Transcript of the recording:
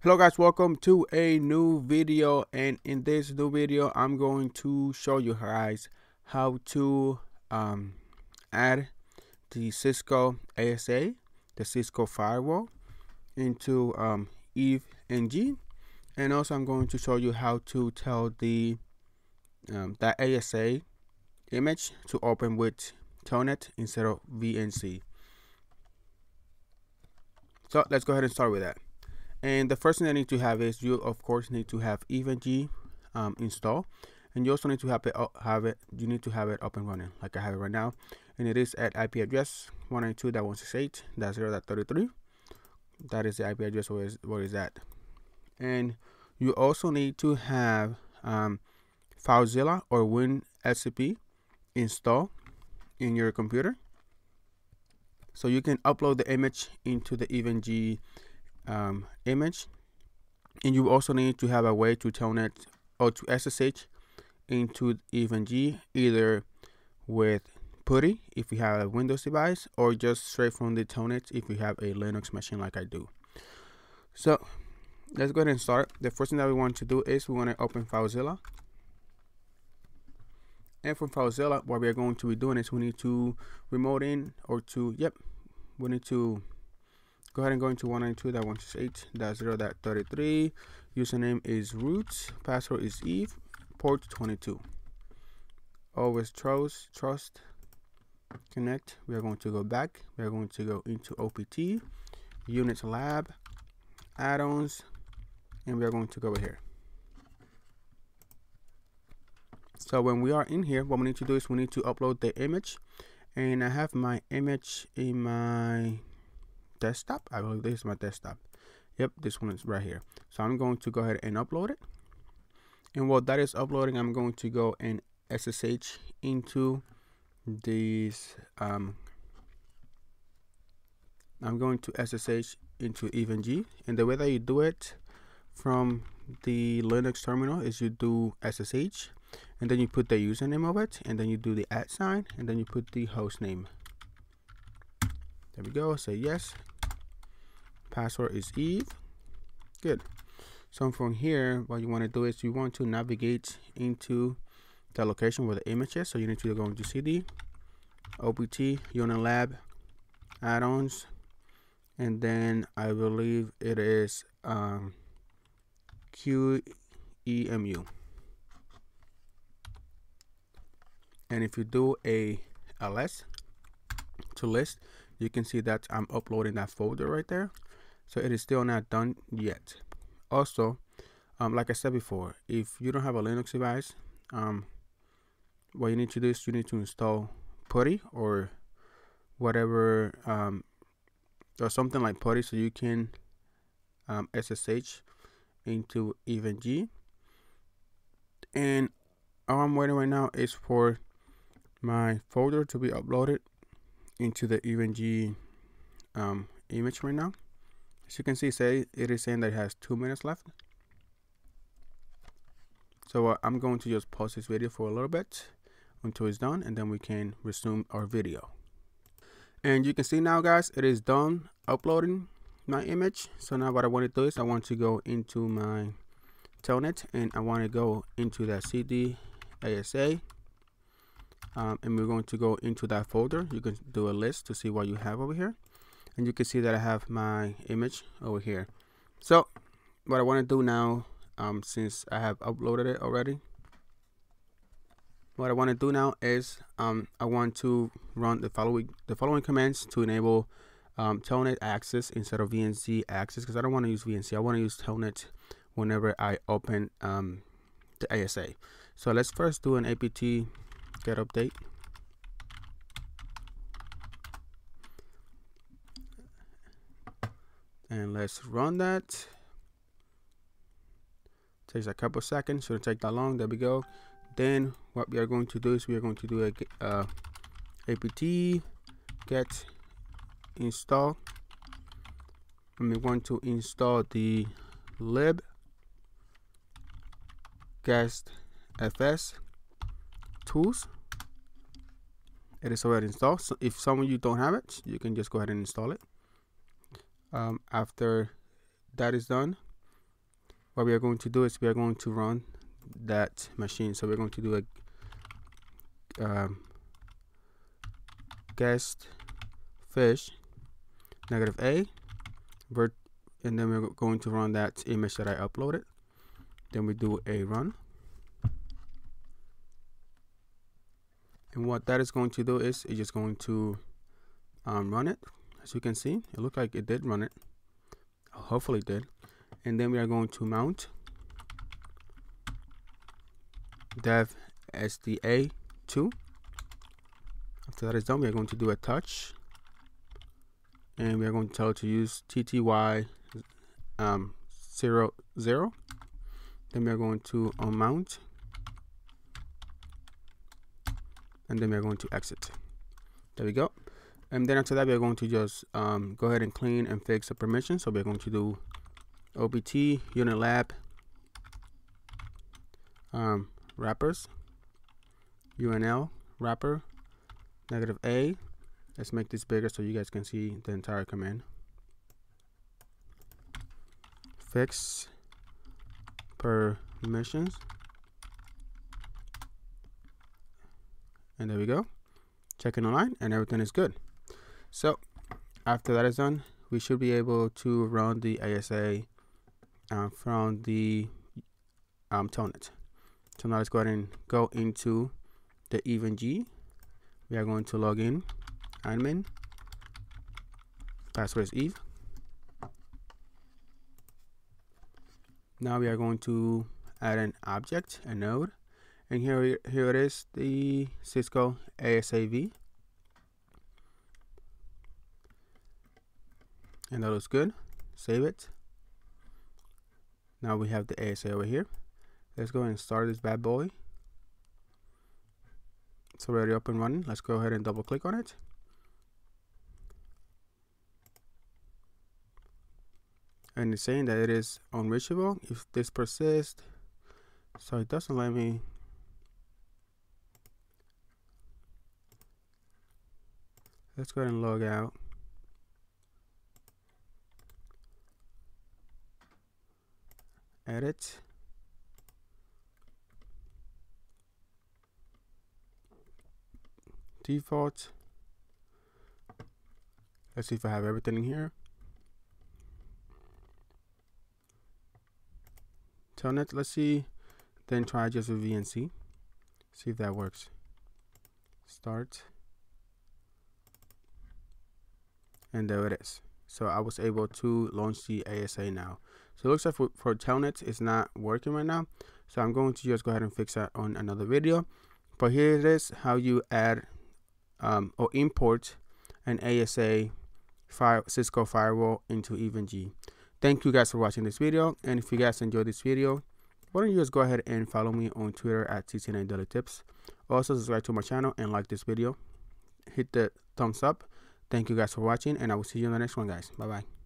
hello guys. Welcome to a new video. And in this new video i'm going to show you guys how to um, add the cisco asa the cisco firewall into um, eve ng and also i'm going to show you how to tell the um, that asa image to open with telnet instead of vnc so let's go ahead and start with that and the first thing I need to have is you of course need to have EVE-NG um, installed. And you also need to have it have it you need to have it up and running like I have it right now. And it is at IP address 192.168.0.33 that is the IP address where is where is that and you also need to have um, FileZilla or WinSCP installed in your computer. So you can upload the image into the EVE-NG um, image and you also need to have a way to telnet or to SSH into EVE-NG either with PuTTY if you have a Windows device or just straight from the telnet if you have a Linux machine like I do. So let's go ahead and start. The first thing that we want to do is we want to open FileZilla. And from FileZilla, what we are going to be doing is we need to remote in or to, yep, we need to go ahead and go into 192.168.0.33 username is root password is eve port 22 always trust trust connect. We are going to go back. We are going to go into opt unetlab add-ons and we are going to go over here. So when we are in here what we need to do is we need to upload the image. And I have my image in my desktop. I believe this is my desktop. Yep this one is right here. So I'm going to go ahead and upload it. And while that is uploading I'm going to go and SSH into these um, I'm going to SSH into EVE-NG and the way that you do it from the Linux terminal is you do SSH and then you put the username of it and then you do the at sign and then you put the host name there we go. Say yes. Password is eve. Good. So from here what you want to do is you want to navigate into the location where the image is. So you need to go into cd opt unetlab add-ons and then i believe it is um, qemu and if you do a ls to list you can see that i'm uploading that folder right there. So it is still not done yet. Also um, like I said before if you don't have a Linux device um, what you need to do is you need to install PuTTY or whatever um, or something like PuTTY so you can um, SSH into EVE-NG and all I'm waiting right now is for my folder to be uploaded into the EVE-NG um, image right now as you can see, say it is saying that it has two minutes left. So uh, I'm going to just pause this video for a little bit until it's done and then we can resume our video. And you can see now guys, it is done uploading my image. So now what I want to do is I want to go into my telnet and I want to go into that CD ASA um, and we're going to go into that folder. You can do a list to see what you have over here. And you can see that I have my image over here. So what I want to do now um, since I have uploaded it already what I want to do now is um, I want to run the following the following commands to enable um, telnet access instead of VNC access because I don't want to use VNC I want to use telnet whenever I open um, the ASA so let's first do an apt get update. And let's run that. Takes a couple seconds shouldn't take that long. There we go. Then what we are going to do is we are going to do a uh, apt get install. And we want to install the lib guest fs tools. It is already installed so if some of you don't have it you can just go ahead and install it. Um, after that is done what we are going to do is we are going to run that machine. So we're going to do a um, guest fish negative a and then we're going to run that image that I uploaded. Then we do a run and what that is going to do is it's just going to um, run it. As you can see it looked like it did run it. Hopefully it did. And then we are going to mount dev sda 2 after that is done we are going to do a touch. And we are going to tell it to use tty um, 0 0 then we are going to unmount and then we're going to exit. There we go. And then after that we're going to just um, go ahead and clean and fix the permission. So we're going to do opt unetlab um, wrappers unl wrapper negative a. Let's make this bigger so you guys can see the entire command. Fix permissions and there we go. Checking online and everything is good. So after that is done we should be able to run the ASA uh, from the um, telnet. So now let's go ahead and go into the EVE-NG we are going to log in admin password is eve. Now we are going to add an object a node and here here it is the Cisco ASAV and that looks good. Save it. Now we have the ASA over here. Let's go and start this bad boy. It's already up and running. Let's go ahead and double click on it. And it's saying that it is unreachable if this persists. So it doesn't let me let's go ahead and log out. Edit. Default. Let's see if I have everything in here. Telnet let's see then try just with VNC see if that works. Start and there it is so I was able to launch the ASA now so it looks like for, for telnet it's not working right now so I'm going to just go ahead and fix that on another video but here it is how you add um, or import an ASA fire, Cisco firewall into EVE-NG. Thank you guys for watching this video and if you guys enjoyed this video why don't you just go ahead and follow me on Twitter at CCNA Daily Tips. Also subscribe to my channel and like this video. Hit the thumbs up Thank you guys for watching and I will see you in the next one guys. Bye bye.